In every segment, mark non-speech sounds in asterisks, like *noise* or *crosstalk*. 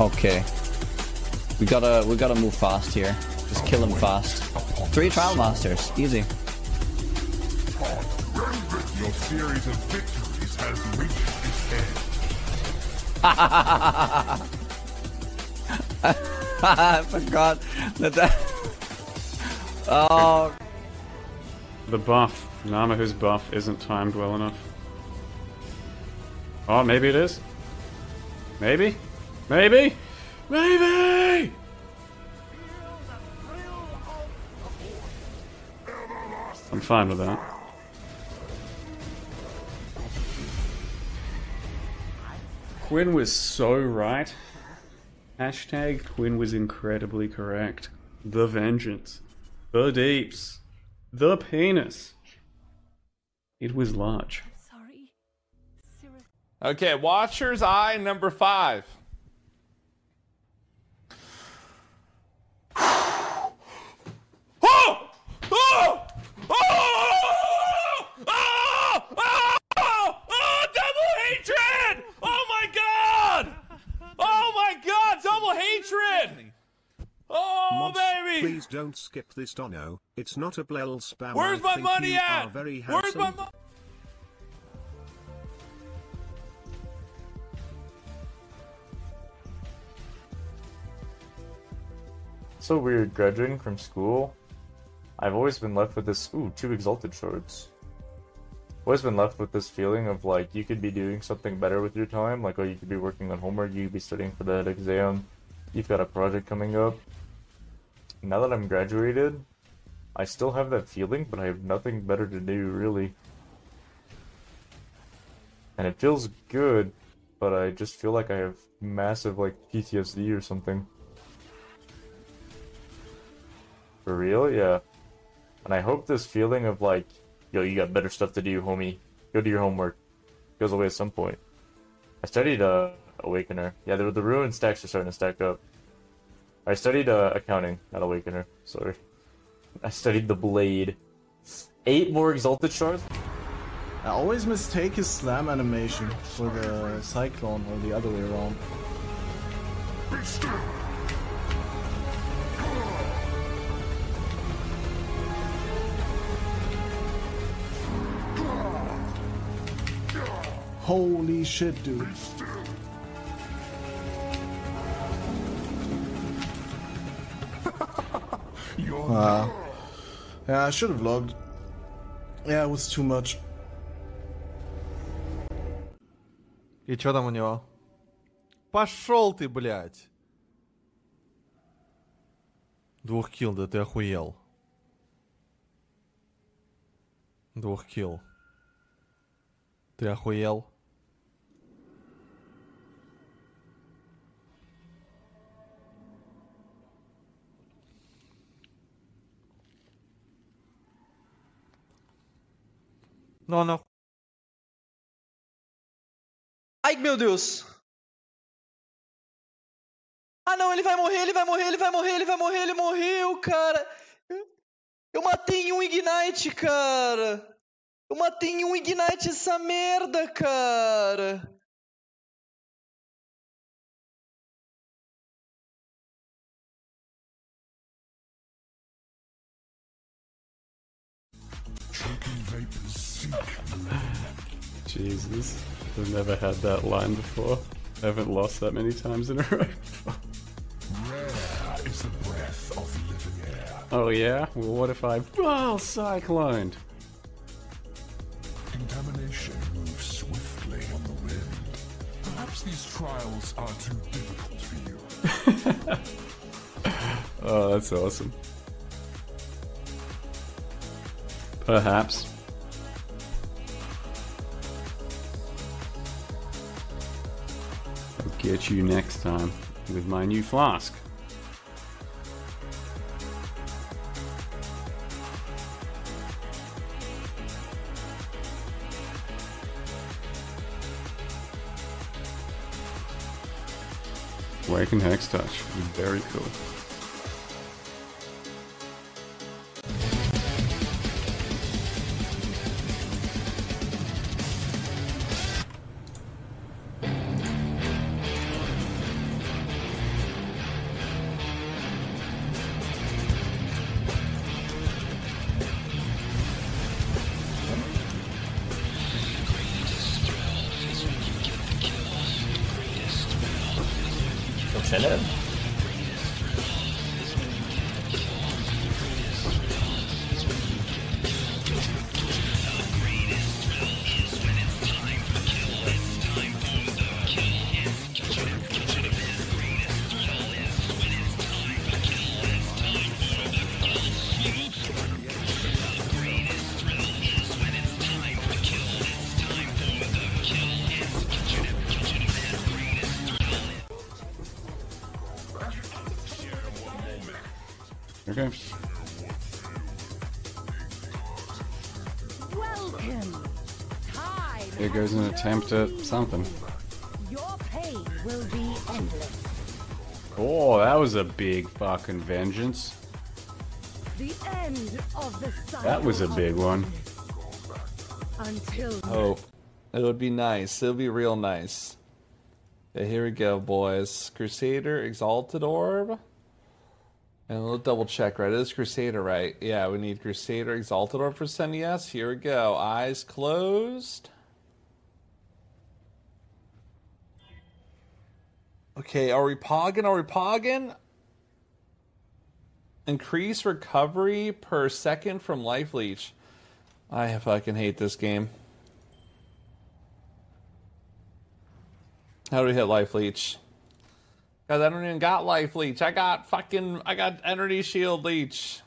Okay. We gotta we gotta move fast here. Just kill him fast. Three trial masters, easy. Your series of victories has reached its end. *laughs* I forgot that that. Oh, The buff. Namahu's buff isn't timed well enough. Oh, maybe it is. Maybe? Maybe? Maybe! I'm fine with that. Quin was so right. Hashtag Quin was incredibly correct. The vengeance. The deeps. The penis. It was large. Sorry. Okay, Watcher's Eye number five. Oh! Oh! Oh! Oh! Oh! Oh! Double hatred! Oh my god! Oh my god! Double hatred! Oh Mods, baby! Please don't skip this Dono. It's not a Blel spam. Where's I my money you at? Are very Where's my handsome. money? So weird, graduating from school, I've always been left with this, ooh, two exalted shards. Always been left with this feeling of like, you could be doing something better with your time, like, oh, you could be working on homework, you could be studying for that exam, you've got a project coming up. Now that I'm graduated, I still have that feeling, but I have nothing better to do, really. And it feels good, but I just feel like I have massive, like, PTSD or something. For real? Yeah. And I hope this feeling of like, yo, you got better stuff to do, homie. Go do your homework. Goes away at some point. I studied uh, Awakener. Yeah, the, the ruin stacks are starting to stack up. I studied uh, accounting, not Awakener. Sorry. *laughs* I studied the Blade. Eight more Exalted Shards? I always mistake his slam animation for the cyclone or the other way around. Holy shit, dude. Wow. Yeah, I should have logged. Yeah, it was too much. И что там у него? Пошел ты, блядь! Двух килл, да ты охуел. Двух килл. Ты охуел? Não, não. Ai, meu Deus! Ah, não, ele vai morrer, ele vai morrer, ele vai morrer, ele vai morrer, ele morreu, cara! Eu- matei em um Ignite, cara! Eu matei em um Ignite essa merda, cara! Jesus. I've never had that line before. I haven't lost that many times in a *laughs* row before. Rare is the breath of living air. Oh yeah? Well, what if I... Well, cycloned! Contamination moves swiftly on the wind. Perhaps these trials are too difficult for you. *laughs* Oh, that's awesome. Perhaps. Get you next time with my new flask. Wake and Hex Touch. Very cool. Infinite? Okay. Welcome. Time. Here goes an attempt at something. Your pain will be endless. Oh, that was a big fucking vengeance. The end of the cycle. That was a big one. Until Oh, it would be nice. It would be real nice. Okay, here we go, boys. Crusader Exalted Orb. And we'll double check, right? It is Crusader, right? Yeah, we need Crusader Exalted Orb for SNES. Here we go. Eyes closed. Okay, are we pogging? Are we pogging? Increase recovery per second from Life Leech. I fucking hate this game. How do we hit Life Leech? Cause I don't even got Life Leech. I got fucking I got Energy Shield Leech.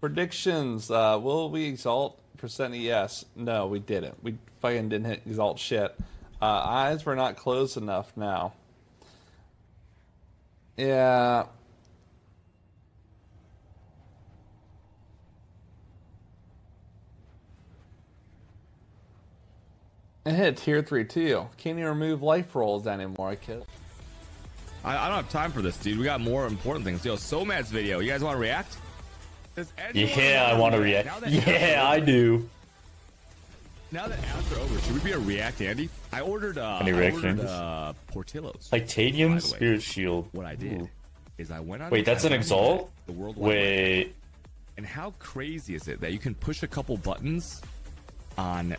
Predictions. Uh, will we exalt percent yes? No, we didn't. We fucking didn't hit exalt shit. Uh, eyes were not closed enough now. Yeah. And hit tier three too. Can't even remove life rolls anymore. I kid. I, I don't have time for this, dude. We got more important things. Yo, Somad's video. You guys want to react? Yeah, I want to react. Yeah, I do. Now that ads are over, should we be a react, Andy? I ordered. Uh, Any I ordered uh, Portillo's. Titanium way. Spirit Shield. What I did Ooh. is I went on. Wait, that's an exalt? The World. Wait, And how crazy is it that you can push a couple buttons on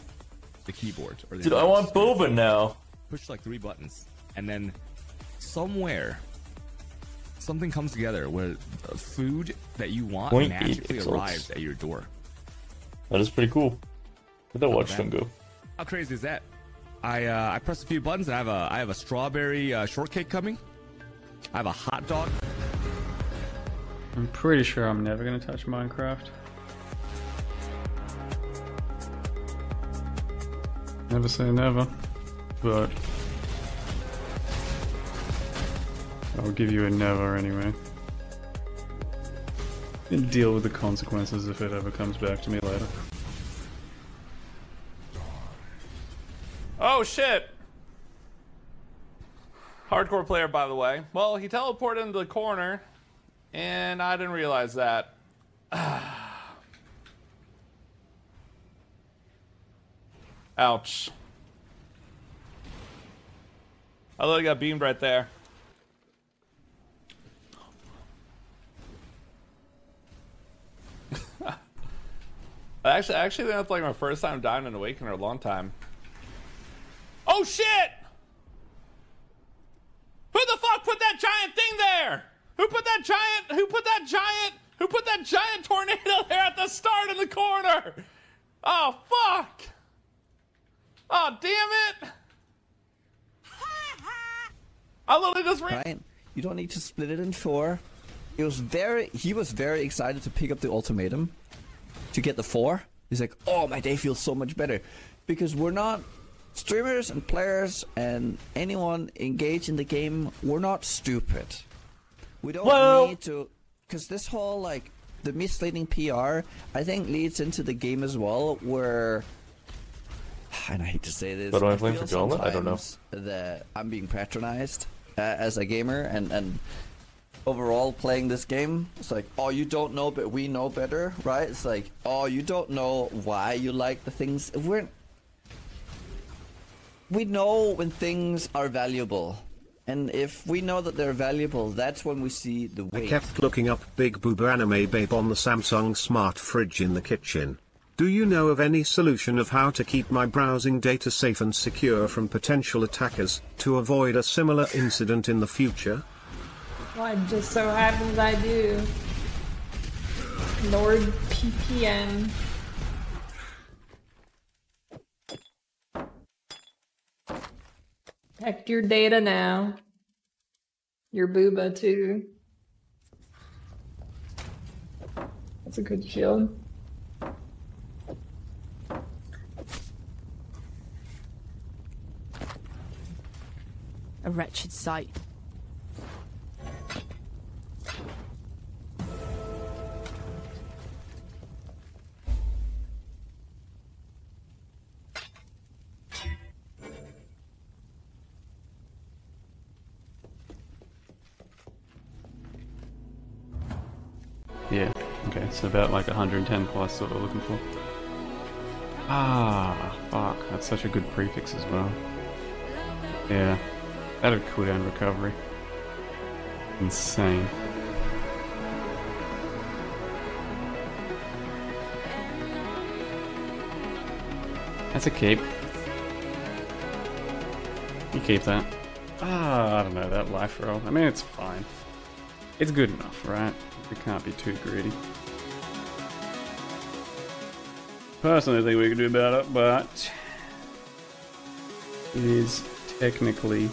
the keyboard? Or the dude, I want boba now. push like three buttons, and then somewhere something comes together where uh, food that you want Point eight magically arrives at your door. That is pretty cool. Where'd that watch bad. them go? How crazy is that? I uh, I press a few buttons. And I have a I have a strawberry uh, shortcake coming. I have a hot dog. I'm pretty sure I'm never gonna touch Minecraft. Never say never, but I'll give you a never anyway. And deal with the consequences if it ever comes back to me later. Oh shit! Hardcore player, by the way. Well, he teleported into the corner, and I didn't realize that. *sighs* Ouch. I literally got beamed right there. Actually, I actually think that's like my first time dying in Awakener in a long time. Oh shit! Who the fuck put that giant thing there? Who put that giant? Who put that giant? Who put that giant tornado *laughs* there at the start in the corner? Oh fuck! Oh damn it! *laughs* I literally just ran. right? You don't need to split it in four. It was very. He was very excited to pick up the ultimatum to get the four. He's like, "Oh, my day feels so much better," because we're not streamers and players and anyone engaged in the game. We're not stupid. We don't Well- need to, because this whole like the misleading PR, I think leads into the game as well, where. And I hate to say this. But am I I playing for Gauntlet? I don't know. that I'm being patronized uh, as a gamer and and overall playing this game. It's like, oh, you don't know, but we know better, right? It's like, oh, you don't know why you like the things. We're we know when things are valuable. And if we know that they're valuable, that's when we see the I kept looking up Big Boob Anime Babe on the Samsung smart fridge in the kitchen. Do you know of any solution of how to keep my browsing data safe and secure from potential attackers, to avoid a similar incident in the future? Oh, well, it just so happens I do. NordVPN. Protect your data now. Your booba too. That's a good shield. A wretched sight. Okay, so about like 110 plus what we're looking for. Ah, fuck, that's such a good prefix as well. Yeah, that'll cooldown recovery. Insane. That's a keep. You keep that. Ah, I don't know, that life roll. I mean, it's fine. It's good enough, right? We can't be too greedy. Personally, think we can do better, but it is technically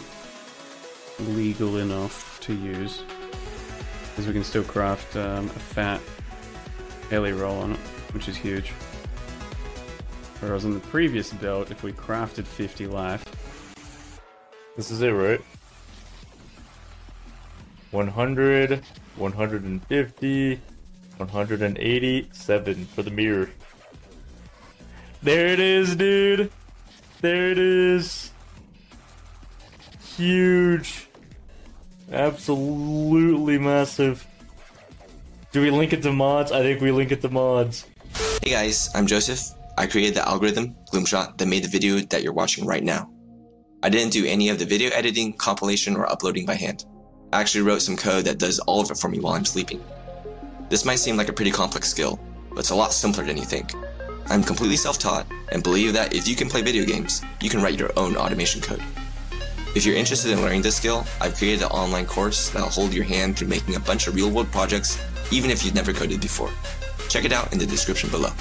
legal enough to use. Because we can still craft um, a fat Ellie roll on it, which is huge. Whereas on the previous belt, if we crafted 50 life, This is it, right? 100, 150, 187 for the mirror. There it is, dude! There it is! Huge! Absolutely massive. Do we link it to mods? I think we link it to mods. Hey guys, I'm Joseph. I created the algorithm, Gloomshot, that made the video that you're watching right now. I didn't do any of the video editing, compilation, or uploading by hand. I actually wrote some code that does all of it for me while I'm sleeping. This might seem like a pretty complex skill, but it's a lot simpler than you think. I'm completely self-taught and believe that if you can play video games, you can write your own automation code. If you're interested in learning this skill, I've created an online course that'll hold your hand through making a bunch of real-world projects, even if you've never coded before. Check it out in the description below.